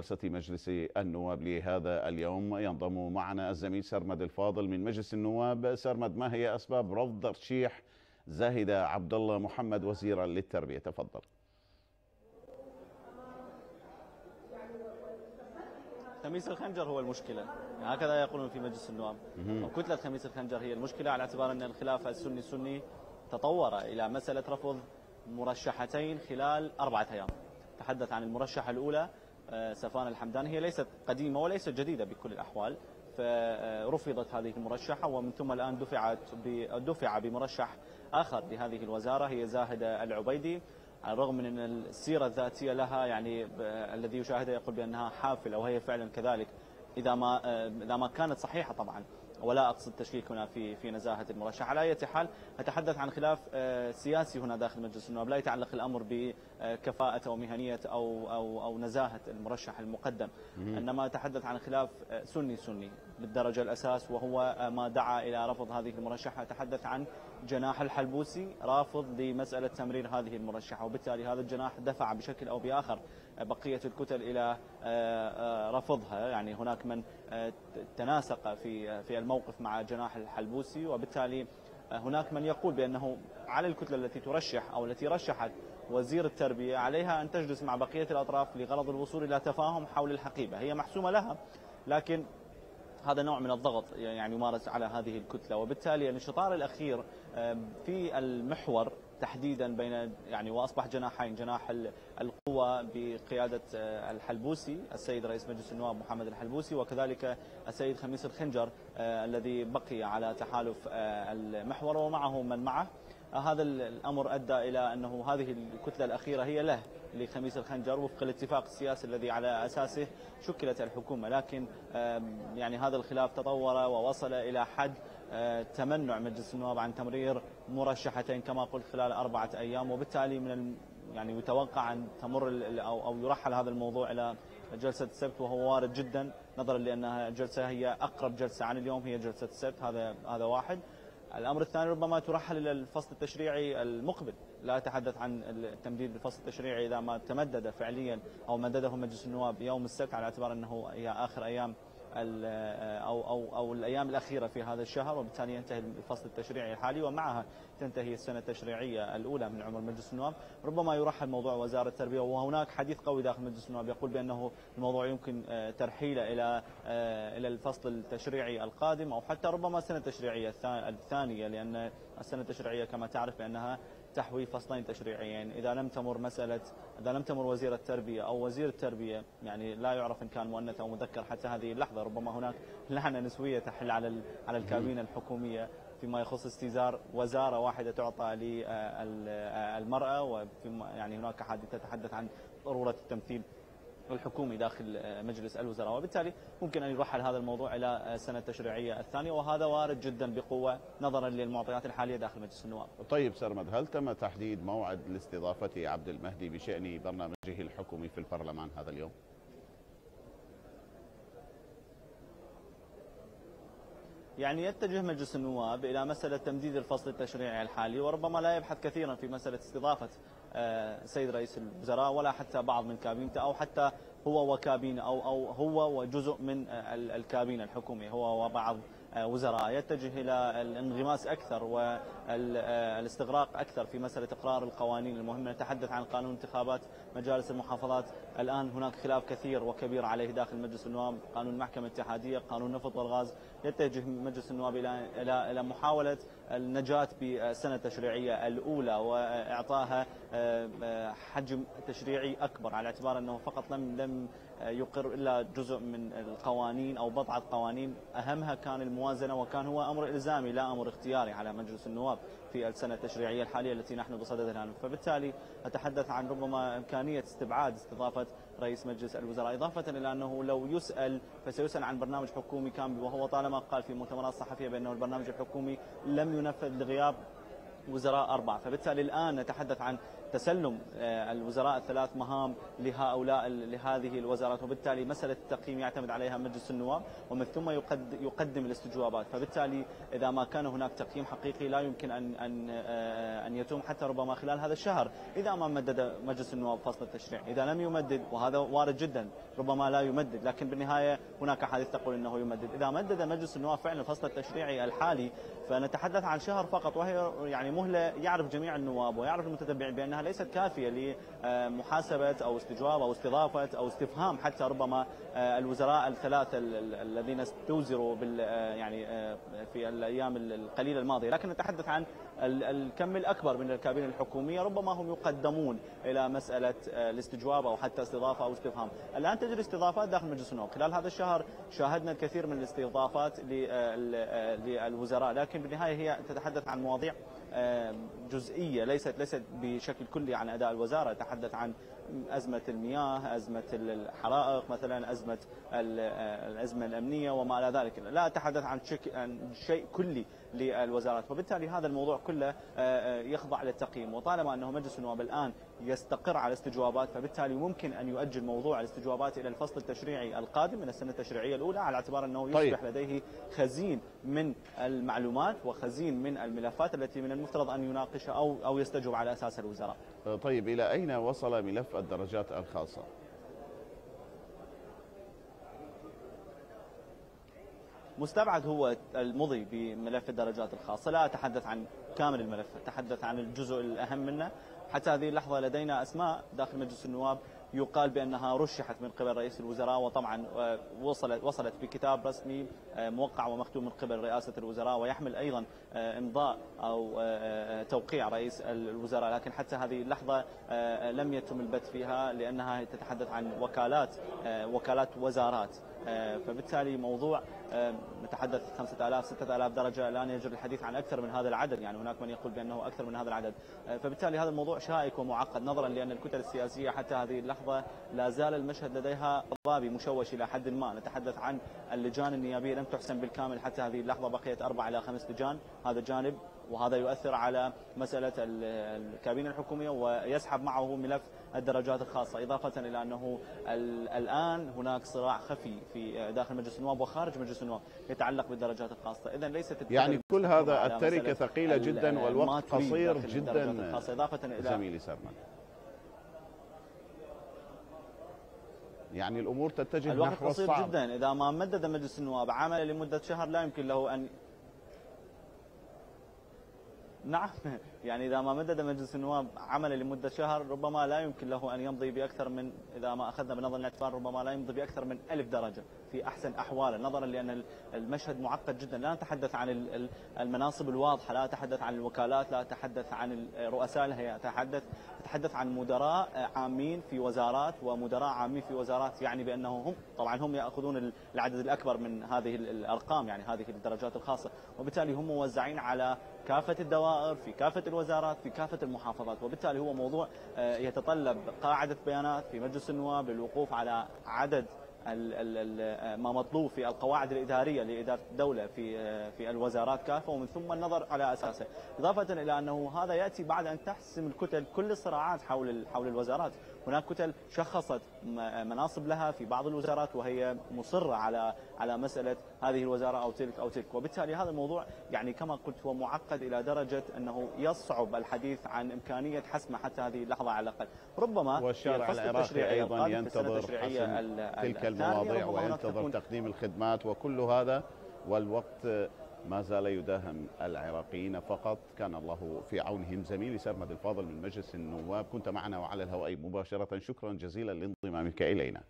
جلسة مجلس النواب لهذا اليوم. ينضم معنا الزميل سرمد الفاضل من مجلس النواب. سرمد ما هي أسباب رفض ترشيح زاهدة عبد الله محمد وزيرا للتربية؟ تفضل. خميس الخنجر هو المشكلة. يعني هكذا يقولون في مجلس النواب. كتلة خميس الخنجر هي المشكلة على اعتبار أن الخلاف السني السني تطور إلى مسألة رفض مرشحتين خلال أربعة أيام. تحدث عن المرشحة الأولى سفان الحمدان هي ليست قديمة وليست جديدة بكل الأحوال. فرفضت هذه المرشحة ومن ثم الآن دفعت دفع بمرشح آخر لهذه الوزارة هي زاهدة العبيدي. على الرغم من أن السيرة الذاتية لها يعني الذي يشاهدها يقول بأنها حافلة وهي فعلا كذلك إذا ما آه، إذا ما كانت صحيحة طبعا. ولا أقصد تشكيك هنا في في نزاهة المرشح. على أي حال أتحدث عن خلاف آه، سياسي هنا داخل مجلس النواب. لا يتعلق الأمر بكفاءة أو مهنية أو أو أو نزاهة المرشح المقدم. إنما أتحدث عن خلاف آه، سني سني. بالدرجة الأساس وهو آه، ما دعا إلى رفض هذه المرشحة. أتحدث عن جناح الحلبوسي رافض لمسألة تمرير هذه المرشحة وبالتالي هذا الجناح دفع بشكل أو بآخر بقية الكتل إلى رفضها. يعني هناك من تناسق في في الموقف مع جناح الحلبوسي وبالتالي هناك من يقول بأنه على الكتلة التي ترشح أو التي رشحت وزير التربية عليها أن تجلس مع بقية الأطراف لغرض الوصول إلى تفاهم حول الحقيبة. هي محسومة لها لكن هذا نوع من الضغط يعني يمارس على هذه الكتلة. وبالتالي الانشطار الأخير في المحور تحديدا بين يعني وأصبح جناحين جناح القوى بقيادة آه، الحلبوسي السيد رئيس مجلس النواب محمد الحلبوسي وكذلك السيد خميس الخنجر آه، الذي بقي على تحالف آه، المحور ومعه من معه. هذا الأمر أدى إلى أنه هذه الكتلة الأخيرة هي له. لخميس الخنجر وفق الاتفاق السياسي الذي على أساسه شكلت الحكومة. لكن يعني هذا الخلاف تطور ووصل إلى حد تمنع مجلس النواب عن تمرير مرشحتين كما قلت خلال أربعة أيام. وبالتالي من يعني يتوقع أن تمر أو أو يرحل هذا الموضوع إلى جلسة السبت وهو وارد جدا نظرا لأنها الجلسة هي أقرب جلسة عن اليوم هي جلسة السبت. هذا هذا واحد. الأمر الثاني ربما ترحل إلى الفصل التشريعي المقبل. لا أتحدث عن التمديد الفصل التشريعي إذا ما تمدد فعليا أو مدده مجلس النواب يوم السبت على اعتبار أنه هي آخر أيام أو, أو, أو الأيام الأخيرة في هذا الشهر وبالتالي ينتهي الفصل التشريعي الحالي ومعها تنتهي السنة التشريعية الأولى من عمر مجلس النواب. ربما يرحل موضوع وزارة التربية وهناك حديث قوي داخل مجلس النواب يقول بأنه الموضوع يمكن آه، ترحيله إلى آه، إلى الفصل التشريعي القادم أو حتى ربما السنة التشريعية الثانية لأن السنة التشريعية كما تعرف بأنها تحوي فصلين تشريعيين. إذا لم تمر مسألة إذا لم تمر وزير التربية أو وزير التربية يعني لا يعرف إن كان مؤنث أو مذكر حتى هذه اللحظة ربما هناك لعنة نسوية تحل على على الكابينة الحكومية فيما يخص استيزار وزارة واحدة تعطى للمرأة وفي يعني هناك أحاديث تتحدث عن ضرورة التمثيل. الحكومي داخل مجلس الوزراء وبالتالي ممكن أن يرحل هذا الموضوع إلى السنة التشريعية الثانية وهذا وارد جدا بقوة نظرا للمعطيات الحالية داخل مجلس النواب طيب سرمد هل تم تحديد موعد لاستضافة عبد المهدي بشأن برنامجه الحكومي في البرلمان هذا اليوم؟ يعني يتجه مجلس النواب إلى مسألة تمديد الفصل التشريعي الحالي وربما لا يبحث كثيرا في مسألة استضافة آه، سيد رئيس الوزراء ولا حتى بعض من كابينته أو حتى هو وكابينة أو أو هو وجزء من الكابينة الحكومي هو وبعض وزراء يتجه إلى الانغماس أكثر والاستغراق أكثر في مسألة إقرار القوانين المهمة. نتحدث عن قانون انتخابات مجالس المحافظات. الآن هناك خلاف كثير وكبير عليه داخل مجلس النواب. قانون المحكمة الاتحادية قانون النفط والغاز. يتجه مجلس النواب إلى إلى محاولة النجاة بالسنة التشريعية الأولى وإعطاها آه، حجم تشريعي أكبر على اعتبار أنه فقط لم لم يقر إلا جزء من القوانين أو بضعة قوانين. أهمها كان الموازنة وكان هو أمر إلزامي لا أمر اختياري على مجلس النواب في السنة التشريعية الحالية التي نحن بصددها الآن. فبالتالي أتحدث عن ربما إمكانية استبعاد استضافة رئيس مجلس الوزراء. إضافة إلى أنه لو يسأل فسيسأل عن برنامج حكومي كامل وهو طالما قال في مؤتمرات صحفية بأنه البرنامج الحكومي لم ينفذ لغياب وزراء أربعة. فبالتالي الآن نتحدث عن تسلم آه، الوزراء الثلاث مهام لهؤلاء لهذه الوزارات وبالتالي مسألة التقييم يعتمد عليها مجلس النواب ومن ثم يقدم الاستجوابات. فبالتالي إذا ما كان هناك تقييم حقيقي لا يمكن أن أن آه، أن يتم حتى ربما خلال هذا الشهر إذا ما مدد مجلس النواب فصل التشريع. إذا لم يمدد وهذا وارد جدا ربما لا يمدد لكن بالنهاية هناك حديث تقول أنه يمدد. إذا مدد مجلس النواب فعلا الفصل التشريعي الحالي فنتحدث عن شهر فقط وهي يعني مهلة يعرف جميع النواب ويعرف المتتبعين بأنها ليست كافية لمحاسبة أو استجواب أو استضافة أو استفهام حتى ربما آه، الوزراء الثلاثة الذين استوزروا آه، يعني آه، في الأيام القليلة الماضية. لكن نتحدث عن الكم الأكبر من الكابينة الحكومية. ربما هم يقدمون إلى مسألة الاستجواب أو حتى استضافة أو استفهام. الآن تجري استضافات داخل مجلس النواب. خلال هذا الشهر شاهدنا الكثير من الاستضافات للوزراء. لكن بالنهاية هي تتحدث عن مواضيع جزئية ليست ليست بشكل كلي عن أداء الوزارة. تحدث عن أزمة المياه أزمة الحرائق مثلا أزمة الأزمة الأمنية وما إلى ذلك. لا أتحدث عن شيء كلي. للوزارات وبالتالي هذا الموضوع كله آه، آه، يخضع للتقييم وطالما أنه مجلس النواب الآن يستقر على استجوابات فبالتالي ممكن أن يؤجل موضوع الاستجوابات إلى الفصل التشريعي القادم من السنة التشريعية الأولى على اعتبار أنه يصبح طيب. لديه خزين من المعلومات وخزين من الملفات التي من المفترض أن يناقشها أو أو يستجوب على أساس الوزراء طيب إلى أين وصل ملف الدرجات الخاصة؟ مستبعد هو المضي بملف الدرجات الخاصة. لا أتحدث عن كامل الملف أتحدث عن الجزء الأهم منه. حتى هذه اللحظة لدينا أسماء داخل مجلس النواب يقال بأنها رشحت من قبل رئيس الوزراء وطبعا آه، وصلت وصلت بكتاب رسمي آه، موقع ومختوم من قبل رئاسة الوزراء ويحمل أيضا آه، إمضاء أو توقيع رئيس الوزراء. لكن حتى هذه اللحظة لم يتم البت فيها لأنها تتحدث عن وكالات وكالات وزارات. فبالتالي موضوع نتحدث 5000 6000 درجة الآن يجري الحديث عن أكثر من هذا العدد يعني هناك من يقول بأنه أكثر من هذا العدد. فبالتالي هذا الموضوع شائك ومعقد نظرا لأن الكتل السياسية حتى هذه اللحظة لا زال المشهد لديها ضابي مشوش إلى حد ما. نتحدث عن اللجان النيابية لم تحسن بالكامل حتى هذه اللحظة بقيت أربع إلى خمس لجان. هذا جانب وهذا يؤثر على مسألة الكابينة الحكومية ويسحب معه ملف الدرجات الخاصة. إضافة إلى أنه الآن هناك صراع خفي في داخل مجلس النواب وخارج مجلس النواب يتعلق بالدرجات الخاصة. إذا ليست يعني كل هذا التركة ثقيلة جدا والوقت قصير جدا. إضافة إلى زميلي سرمان يعني الأمور تتجه الوقت نحو قصير. جدا. إذا ما مدد مجلس النواب عمل لمدة شهر لا يمكن له أن نعم. يعني إذا ما مدد مجلس النواب عمل لمدة شهر ربما لا يمكن له أن يمضي بأكثر من إذا ما أخذنا بنظر الاعتبار ربما لا يمضي بأكثر من ألف درجة. في أحسن أحواله نظرا لأن المشهد معقد جدا. لا نتحدث عن المناصب الواضحة لا أتحدث عن الوكالات لا أتحدث عن رؤساء الهيئات أتحدث أتحدث عن مدراء عامين في وزارات ومدراء عامين في وزارات يعني بأنه هم طبعا هم يأخذون العدد الأكبر من هذه الأرقام يعني هذه الدرجات الخاصة. وبالتالي هم موزعين على كافة الدوائر في كافة الوزارات في كافة المحافظات. وبالتالي هو موضوع آه، يتطلب قاعدة بيانات في مجلس النواب للوقوف على عدد ما مطلوب في القواعد الإدارية لإدارة الدولة في في الوزارات كافة ومن ثم النظر على أساسه. إضافة إلى أنه هذا يأتي بعد أن تحسم الكتل كل الصراعات حول حول الوزارات. هناك كتل شخصت مناصب لها في بعض الوزارات وهي مصرة على على مسألة هذه الوزارة أو تلك أو تلك. وبالتالي هذا الموضوع يعني كما قلت هو معقد إلى درجة أنه يصعب الحديث عن إمكانية حسمه حتى هذه اللحظة على الأقل. ربما والشارع العراقي أيضا ينتظر حسم تلك المواضيع وينتظر تقديم الخدمات وكل هذا والوقت ما زال يداهم العراقيين فقط. كان الله في عونهم. زميلي سرمد الفاضل من مجلس النواب كنت معنا وعلى الهواء مباشرة. شكرا جزيلا لانضمامك إلينا.